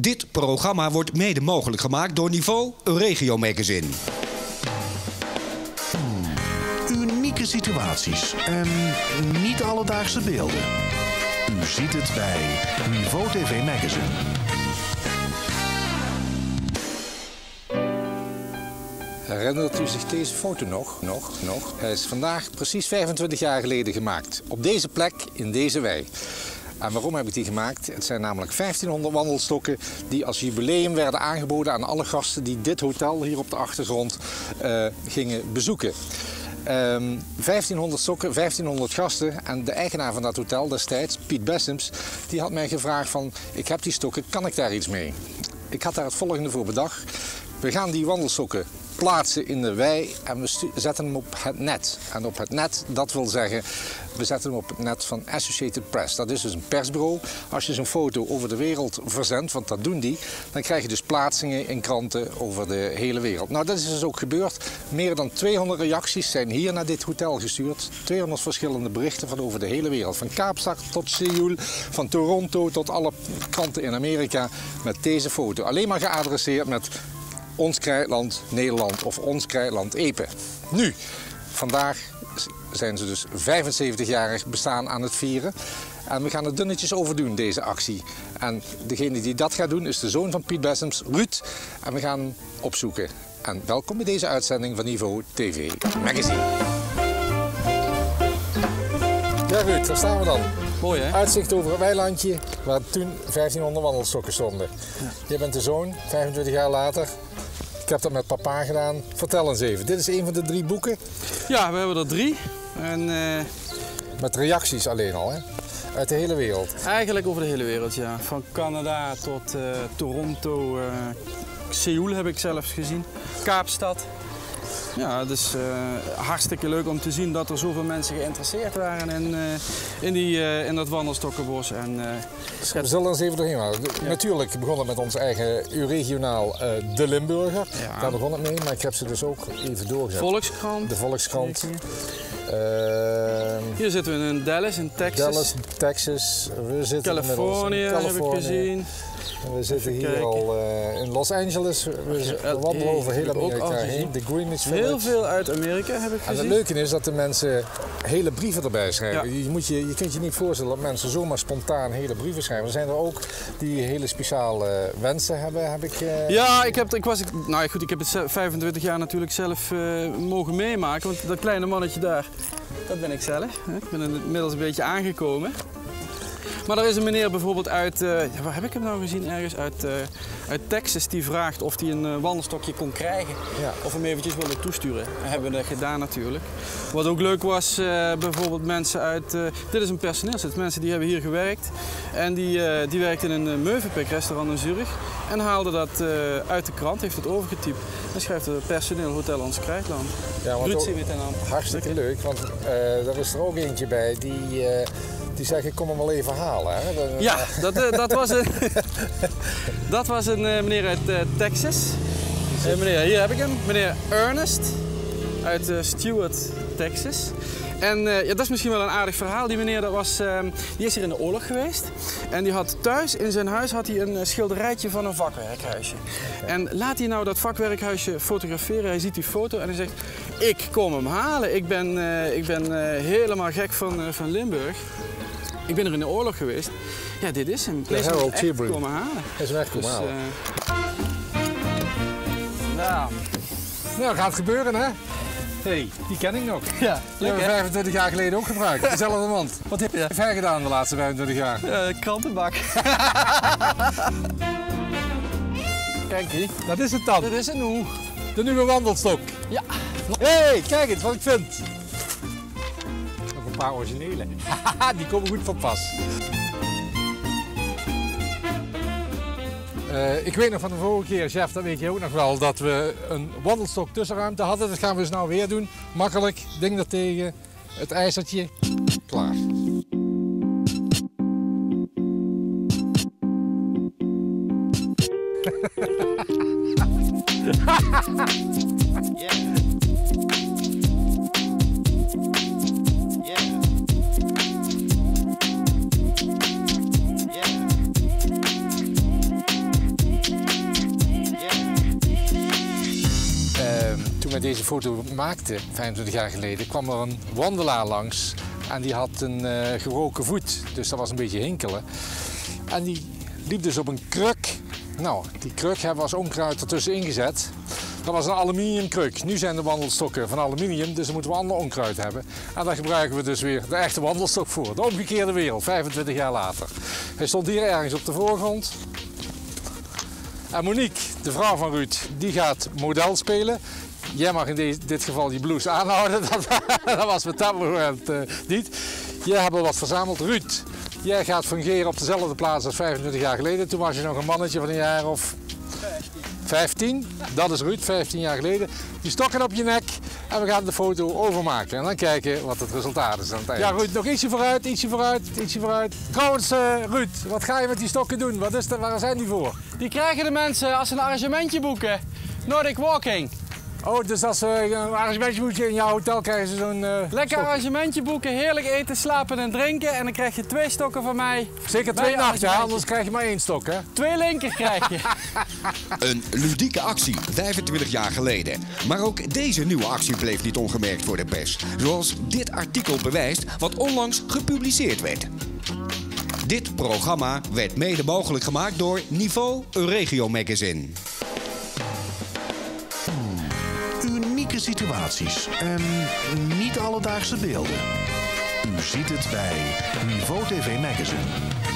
Dit programma wordt mede mogelijk gemaakt door Niveau Regio Magazine. Unieke situaties en niet alledaagse beelden. U ziet het bij Niveau TV Magazine. Herinnert u zich deze foto nog? Nog, nog. Hij is vandaag precies 25 jaar geleden gemaakt. Op deze plek, in deze wei. En waarom heb ik die gemaakt? Het zijn namelijk 1500 wandelstokken die als jubileum werden aangeboden aan alle gasten die dit hotel hier op de achtergrond uh, gingen bezoeken. Um, 1500 stokken, 1500 gasten en de eigenaar van dat hotel destijds, Piet Bessems, die had mij gevraagd van ik heb die stokken, kan ik daar iets mee? Ik had daar het volgende voor bedacht. We gaan die wandelstokken plaatsen in de wei en we zetten hem op het net. En op het net, dat wil zeggen, we zetten hem op het net van Associated Press. Dat is dus een persbureau. Als je zo'n foto over de wereld verzendt, want dat doen die, dan krijg je dus plaatsingen in kranten over de hele wereld. Nou, dat is dus ook gebeurd. Meer dan 200 reacties zijn hier naar dit hotel gestuurd. 200 verschillende berichten van over de hele wereld. Van Kaapstad tot Seoul, van Toronto tot alle kranten in Amerika met deze foto. Alleen maar geadresseerd met ons krijtland Nederland of ons krijtland Epe. Nu, vandaag zijn ze dus 75-jarig bestaan aan het vieren. En we gaan er dunnetjes over doen, deze actie. En degene die dat gaat doen is de zoon van Piet Bessems, Ruud. En we gaan opzoeken. En welkom bij deze uitzending van Niveau TV Magazine. Ja Ruud, daar staan we dan. Mooi hè? Uitzicht over een weilandje waar toen 1500 wandelstokken stonden. Ja. Je bent de zoon, 25 jaar later. Ik heb dat met papa gedaan. Vertel eens even, dit is een van de drie boeken? Ja, we hebben er drie. En, uh... Met reacties alleen al, hè? Uit de hele wereld? Eigenlijk over de hele wereld, ja. Van Canada tot uh, Toronto, uh, Seoul heb ik zelfs gezien, Kaapstad. Ja, het is uh, hartstikke leuk om te zien dat er zoveel mensen geïnteresseerd waren in, uh, in, die, uh, in dat wandelstokkenbos. En, we zullen eens even doorheen gaan. Ja. Natuurlijk begon het met ons eigen regionaal De Limburger. Ja. Daar begon het mee, maar ik heb ze dus ook even doorgezet. Volkskrant. De Volkskrant. Ehm, Hier zitten we in Dallas, in Texas. Dallas, Texas. We zitten Californië, in Californië heb ik gezien. We zitten hier kijken. al uh, in Los Angeles. We wandelen over heel Amerika heen. De Greenwich Village. Heel veel uit Amerika heb ik gezien. En het leuke is dat de mensen hele brieven erbij schrijven. Ja. Je, moet je, je kunt je niet voorstellen dat mensen zomaar spontaan hele brieven schrijven. Er zijn er ook die hele speciale wensen hebben, heb ik... Uh... Ja, ik heb, ik was, nou goed, ik heb het 25 jaar natuurlijk zelf uh, mogen meemaken. Want dat kleine mannetje daar, dat ben ik zelf. Ik ben inmiddels een beetje aangekomen. Maar er is een meneer bijvoorbeeld uit, uh, waar heb ik hem nou gezien ergens, uit, uh, uit Texas, die vraagt of hij een uh, wandelstokje kon krijgen. Ja. Of hem eventjes wilde toesturen. Dat hebben we dat gedaan natuurlijk. Wat ook leuk was, bijvoorbeeld mensen uit, dit is een personeelslid, mensen die hebben hier gewerkt. En die, die werkte in een Mövenpick restaurant in Zurich. En haalde dat uit de krant, heeft het overgetypt. En schrijft het personeel Hotel Ons Krijtland. Ja, want hartstikke leuk, want er is er ook eentje bij die die zegt ik kom hem wel even halen. Hè? Dat, ja, dat, uh, dat, was een, dat was een uh, meneer uit Texas. meneer, hier heb ik hem. Meneer Ernest uit Stewart, Texas. En ja, dat is misschien wel een aardig verhaal. Die meneer dat was, ehm, die is hier in de oorlog geweest. En die had thuis in zijn huis had hij een schilderijtje van een vakwerkhuisje. En laat hij nou dat vakwerkhuisje fotograferen. Hij ziet die foto en hij zegt, ik kom hem halen. Ik ben, ik ben helemaal gek van, van Limburg. Ik ben er in de oorlog geweest. Ja, dit is hem. Deze Harold T. komen halen. Hij is weg komen dus, halen. Uh... Nou. nou, gaat gebeuren hè? hey, die ken ik nog. Ja, die hebben we 25 jaar geleden ook gebruikt. Dezelfde mand. Wat heb je ja. ver gedaan de laatste 25 jaar? Uh, krantenbak. Kijk hier, dat is het dan. Dat is het nu. De nieuwe wandelstok. Ja. Hé, hey, kijk eens wat ik vind paar originele. die komen goed van pas. Uh, ik weet nog van de vorige keer, chef, dat weet je ook nog wel, dat we een wandelstok tussenruimte hadden. Dat gaan we dus nou weer doen. Makkelijk, ding er tegen, het ijzertje, klaar. yeah. Met deze foto maakte, 25 jaar geleden, kwam er een wandelaar langs. En die had een uh, gebroken voet, dus dat was een beetje hinkelen. En die liep dus op een kruk. Nou, die kruk hebben we als onkruid ertussen ingezet. Dat was een aluminium kruk. Nu zijn de wandelstokken van aluminium, dus dan moeten we ander onkruid hebben. En daar gebruiken we dus weer de echte wandelstok voor. De omgekeerde wereld, 25 jaar later. Hij stond hier ergens op de voorgrond. En Monique, de vrouw van Ruud, die gaat model spelen. Jij mag in dit geval die blouse aanhouden. Dat, dat was met dat moment uh, niet. Jij hebt al wat verzameld. Ruud, jij gaat fungeren op dezelfde plaats als 25 jaar geleden. Toen was je nog een mannetje van een jaar of 15. Dat is Ruud, 15 jaar geleden. Die stokken op je nek en we gaan de foto overmaken. En dan kijken wat het resultaat is aan het einde. Ja, Ruud, nog ietsje vooruit, ietsje vooruit, ietsje vooruit. Trouwens, uh, Ruud, wat ga je met die stokken doen? Wat is dat, waar zijn die voor? Die krijgen de mensen als ze een arrangementje boeken. Nordic Walking. Oh, dus als ze een arrangementje moeten in jouw hotel krijgen ze zo'n... Uh, Lekker arrangementje boeken, heerlijk eten, slapen en drinken. En dan krijg je twee stokken van mij. Zeker twee nachten, anders krijg je maar één stok, hè? Twee linker krijg je. een ludieke actie, 25 jaar geleden. Maar ook deze nieuwe actie bleef niet ongemerkt voor de pers. Zoals dit artikel bewijst, wat onlangs gepubliceerd werd. Dit programma werd mede mogelijk gemaakt door Niveau Regio Magazine. Situaties en niet alledaagse beelden. U ziet het bij Niveau TV Magazine.